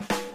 you